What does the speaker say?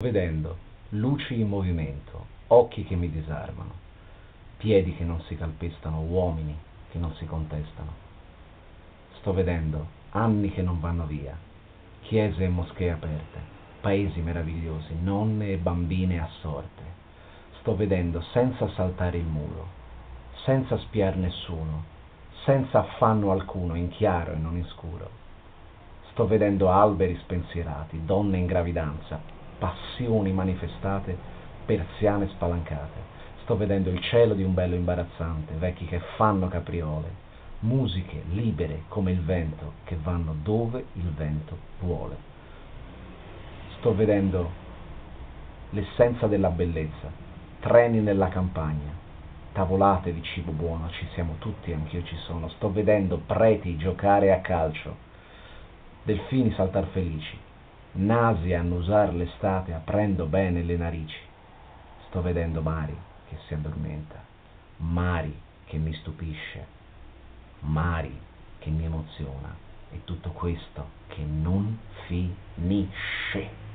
vedendo luci in movimento, occhi che mi disarmano, piedi che non si calpestano, uomini che non si contestano. Sto vedendo anni che non vanno via, chiese e moschee aperte, paesi meravigliosi, nonne e bambine assorte. Sto vedendo senza saltare il muro, senza spiar nessuno, senza affanno alcuno, in chiaro e non in scuro. Sto vedendo alberi spensierati, donne in gravidanza, passioni manifestate, persiane spalancate. Sto vedendo il cielo di un bello imbarazzante, vecchi che fanno capriole, musiche libere come il vento che vanno dove il vento vuole. Sto vedendo l'essenza della bellezza, treni nella campagna, tavolate di cibo buono, ci siamo tutti, anch'io ci sono. Sto vedendo preti giocare a calcio, delfini saltar felici, nasi a annusar l'estate aprendo bene le narici. Sto vedendo Mari che si addormenta, Mari che mi stupisce, Mari che mi emoziona e tutto questo che non finisce.